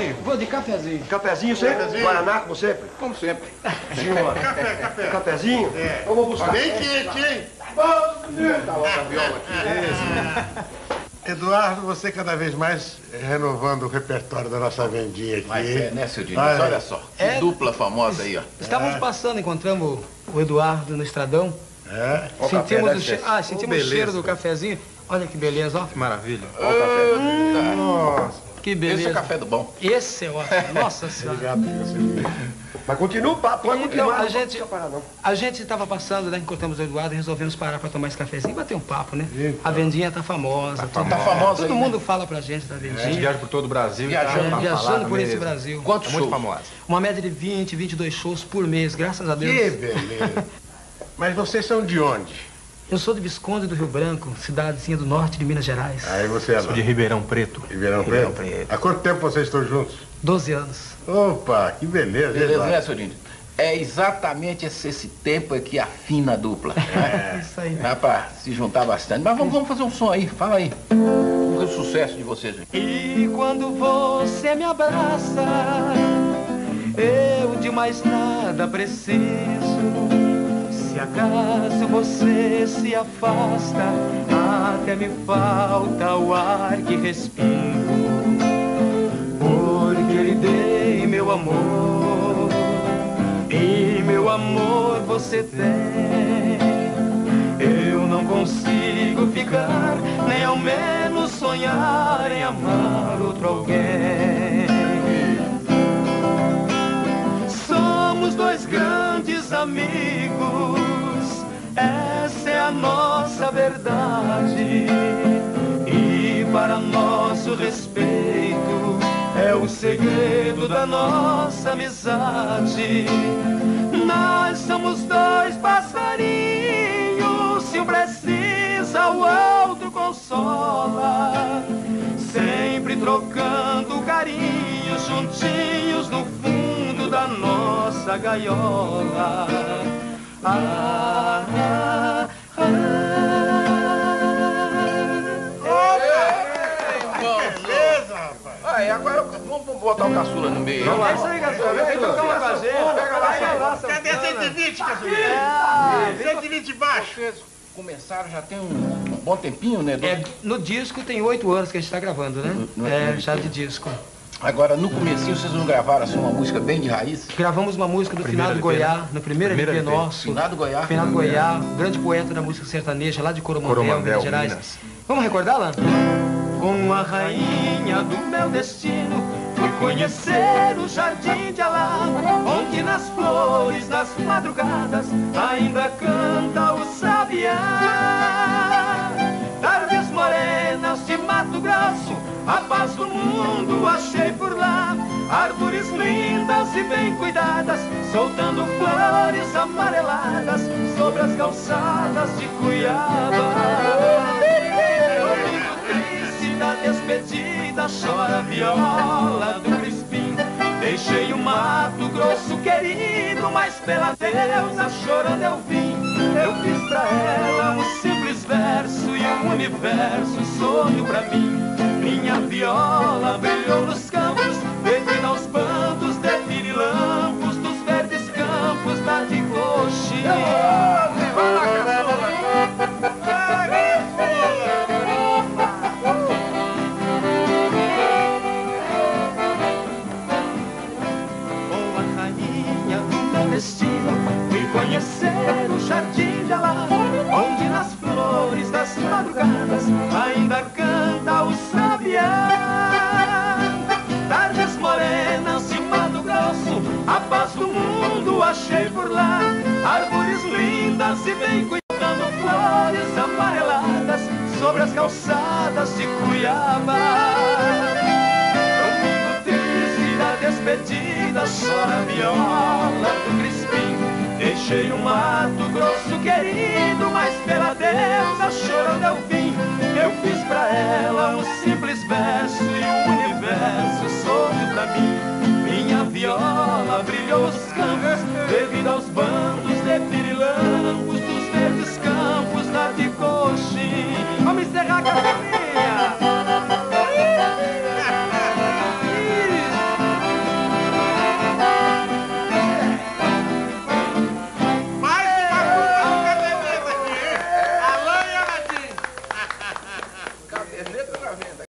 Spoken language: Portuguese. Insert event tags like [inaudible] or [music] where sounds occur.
cafezinho? Vou de cafezinho. Cafezinho sempre? Cafezinho. Guaraná, como sempre? Como sempre. Café, café. Cafezinho? É. Eu vou buscar. Bem quente, hein? Tá a viola aqui. Eduardo, você cada vez mais renovando o repertório da nossa vendinha aqui. Mas é, né, seu Diniz? Olha. Olha só. Que É. dupla famosa aí, ó. Estávamos passando, encontramos o Eduardo no estradão. É. O café sentimos o, che... ah, sentimos o beleza. cheiro do cafezinho. Olha que beleza, ó. Que maravilha. Ó o café. Nossa. Que Esse beleza. é café do bom. Esse é ótimo. [laughs] Nossa senhora. Obrigado. Mas continua o papo, pode Então, continuar. a não gente- parar, não. A gente estava passando, né? Encontramos o Eduardo e resolvemos parar para tomar esse cafezinho e bater um papo, né? Então. A vendinha tá famosa. todo- Tá famosa Todo aí, mundo fala pra gente da A gente vendinha. viaja por todo o Brasil Viajando, e tá viajando por esse mesmo. Brasil. Quantos É muito shows? famosa. Uma média de 20, 22 shows por mês, graças a Deus. Que beleza. [laughs] Mas vocês são de onde? Eu sou de Visconde do Rio Branco, cidadezinha do norte de Minas Gerais. Aí você é Sou de Ribeirão Preto. Ribeirão Ribeirão Preto. Preto. Há quanto tempo vocês estão juntos? 12 anos. Opa, que beleza. Beleza, né, seu Diniz? É exatamente esse, esse tempo é que afina a dupla. É isso aí. Dá pra se juntar bastante. Mas vamos, vamos fazer um som aí, fala aí. O sucesso de vocês aí. E quando você me abraça, eu de mais nada preciso. Acaso você se afasta, até me falta o ar que respiro. Porque lhe dei meu amor, e meu amor você tem. Eu não consigo ficar, nem ao menos sonhar em amar outro alguém. Somos dois grandes amigos, essa é a nossa verdade. E para nosso respeito, é o segredo da nossa amizade. Nós somos dois passarinhos, se um precisa, o outro consola. Sempre trocando carinhos, juntinhos no fundo da nossa gaiola. Ah, ah, Beleza, rapaz. Aí, agora vamos botar o caçula no meio. ah. É isso aí, Gaspar. Vem tocar uma com. Pega lá e. Cadê 120, Caçulinha? Ah, 120 baixo. Começaram já tem um bom tempinho, né? É, no disco tem oito anos que a gente está gravando, né? No- no- É, já de disco. Agora, no comecinho, vocês não gravaram assim, uma música bem de raiz? Gravamos uma música do Finado? Goiá, no primeiro Primeira LP LP. nosso. Finado Goiá. Finado Goiá, grande poeta da música sertaneja lá de Coromandel, Coromandel, Minas Gerais. Minas. Vamos recordá-la? Com a rainha do meu destino, fui conhecer o jardim de Alá, onde nas flores das madrugadas ainda canta do mundo achei por lá. Árvores lindas e bem cuidadas, soltando flores amareladas sobre as calçadas de Cuiabá. Ouvindo triste da despedida, chora a viola do Crispim. Deixei o Mato Grosso querido, mas pela deusa chorando eu vim. Eu fiz pra ela verso e o universo sorriu pra mim. Minha viola brilhou nos campos, perdida aos bandos de pirilampos dos verdes campos da de Com a rainha do meu destino, fui conhecer o jardim achei por lá. Árvores lindas e bem cuidando flores amareladas sobre as calçadas de Cuiabá. Domingo triste da despedida, chora a viola do Crispim. Deixei o Mato Grosso querido, mas pela deusa chorando eu vim. Eu fiz pra ela um simples verso